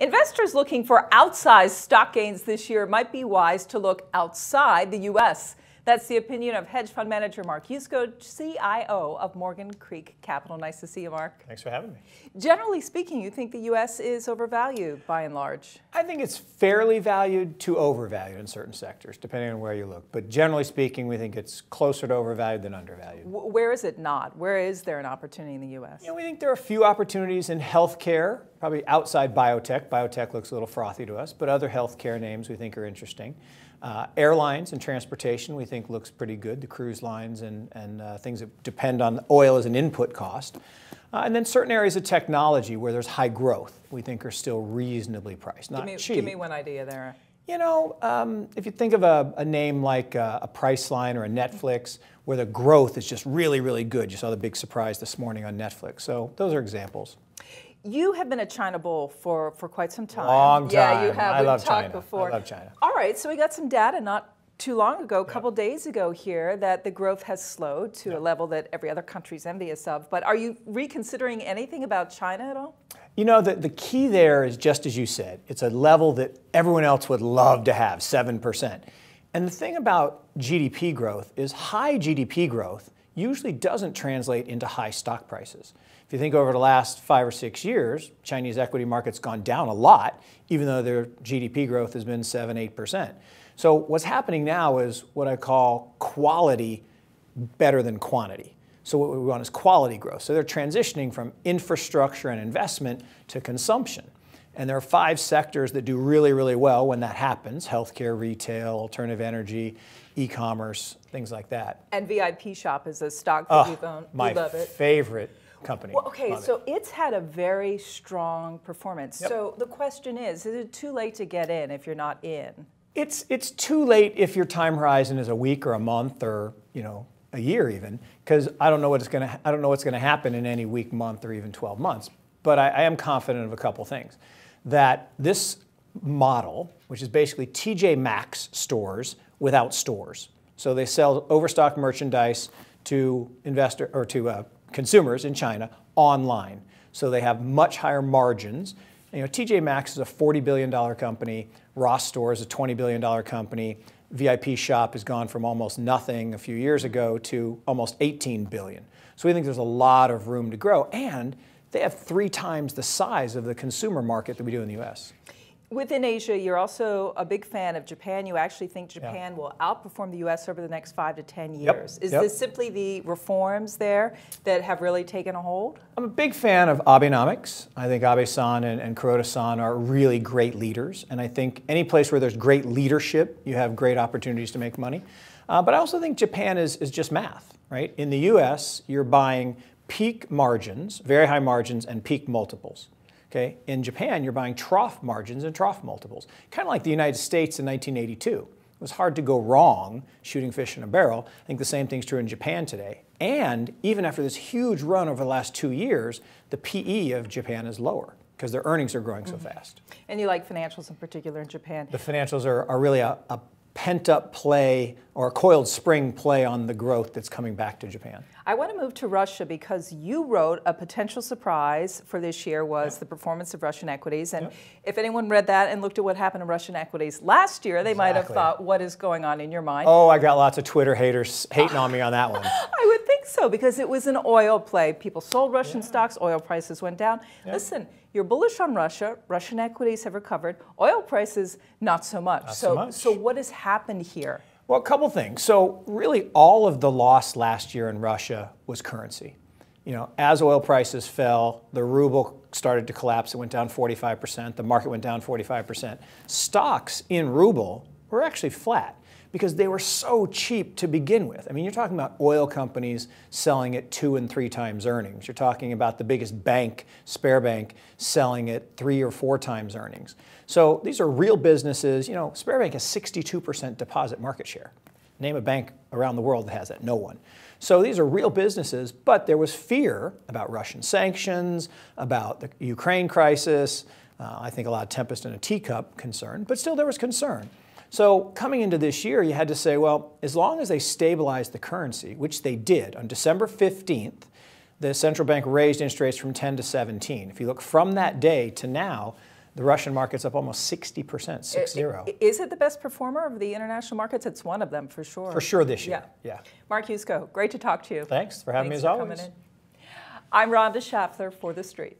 Investors looking for outsized stock gains this year might be wise to look outside the U.S. That's the opinion of hedge fund manager Mark Yusko, CIO of Morgan Creek Capital. Nice to see you, Mark. Thanks for having me. Generally speaking, you think the U.S. is overvalued by and large? I think it's fairly valued to overvalued in certain sectors, depending on where you look. But generally speaking, we think it's closer to overvalued than undervalued. where is it not? Where is there an opportunity in the U.S.? You know, we think there are a few opportunities in healthcare, probably outside biotech. Biotech looks a little frothy to us, but other healthcare names we think are interesting. Uh, airlines and transportation we think looks pretty good, the cruise lines and, and uh, things that depend on oil as an input cost. Uh, and then certain areas of technology where there's high growth we think are still reasonably priced, not give me, cheap. Give me one idea there. You know, um, if you think of a, a name like uh, a Priceline or a Netflix, where the growth is just really, really good. You saw the big surprise this morning on Netflix. So those are examples. You have been a China bull for, for quite some time. Long time. Yeah, you have. I We've love talked China. before. I love China. All right, so we got some data not too long ago, a couple days ago here, that the growth has slowed to yep. a level that every other country is envious of. But are you reconsidering anything about China at all? You know, the, the key there is just as you said, it's a level that everyone else would love to have, 7%. And the thing about GDP growth is high GDP growth usually doesn't translate into high stock prices. If you think over the last five or six years, Chinese equity market's gone down a lot, even though their GDP growth has been 7 8%. So what's happening now is what I call quality better than quantity. So what we want is quality growth. So they're transitioning from infrastructure and investment to consumption. And there are five sectors that do really, really well when that happens healthcare, retail, alternative energy, e commerce, things like that. And VIP Shop is a stock that oh, you've owned. My favorite company. Well, okay, Love so it. it's had a very strong performance. Yep. So the question is, is it too late to get in if you're not in? It's it's too late if your time horizon is a week or a month or, you know, a year even, because I don't know what's going to I don't know what's going to happen in any week, month, or even 12 months. But I, I am confident of a couple things, that this model, which is basically TJ Maxx stores without stores, so they sell overstock merchandise to investor or to uh, consumers in China online. So they have much higher margins. You know, TJ Maxx is a $40 billion company. Ross Store is a $20 billion company. VIP Shop has gone from almost nothing a few years ago to almost 18 billion. So we think there's a lot of room to grow. And they have three times the size of the consumer market that we do in the US. Within Asia, you're also a big fan of Japan. You actually think Japan yeah. will outperform the U.S. over the next five to ten years. Yep. Is yep. this simply the reforms there that have really taken a hold? I'm a big fan of Abenomics. I think Abe-san and, and Kuroda-san are really great leaders. And I think any place where there's great leadership, you have great opportunities to make money. Uh, but I also think Japan is, is just math, right? In the U.S., you're buying peak margins, very high margins, and peak multiples. Okay? In Japan, you're buying trough margins and trough multiples, kind of like the United States in 1982. It was hard to go wrong shooting fish in a barrel. I think the same thing's true in Japan today. And even after this huge run over the last two years, the PE of Japan is lower because their earnings are growing so mm-hmm. fast. And you like financials in particular in Japan? The financials are, are really a, a pent up play or a coiled spring play on the growth that's coming back to Japan. I want to move to Russia because you wrote a potential surprise for this year was yeah. the performance of Russian equities. And yeah. if anyone read that and looked at what happened in Russian equities last year, they exactly. might have thought, what is going on in your mind? Oh, I got lots of Twitter haters hating on me on that one. I would so because it was an oil play. People sold Russian yeah. stocks, oil prices went down. Listen, you're bullish on Russia. Russian equities have recovered. Oil prices, not so much. Not so, so, much. so what has happened here? Well, a couple things. So, really, all of the loss last year in Russia was currency. You know, as oil prices fell, the ruble started to collapse. It went down 45%. The market went down 45%. Stocks in ruble were actually flat because they were so cheap to begin with. I mean, you're talking about oil companies selling at two and three times earnings. You're talking about the biggest bank, Sberbank, selling at three or four times earnings. So these are real businesses. You know, Sberbank has 62% deposit market share. Name a bank around the world that has that. No one. So these are real businesses, but there was fear about Russian sanctions, about the Ukraine crisis. Uh, I think a lot of tempest in a teacup concern, but still there was concern. So coming into this year, you had to say, well, as long as they stabilized the currency, which they did on December 15th, the central bank raised interest rates from 10 to 17. If you look from that day to now, The Russian market's up almost 60%, 6 0. Is it the best performer of the international markets? It's one of them for sure. For sure this year. Yeah. yeah. Mark Yusko, great to talk to you. Thanks for having Thanks me as for always. coming in. I'm Rhonda Schaffler for The Street.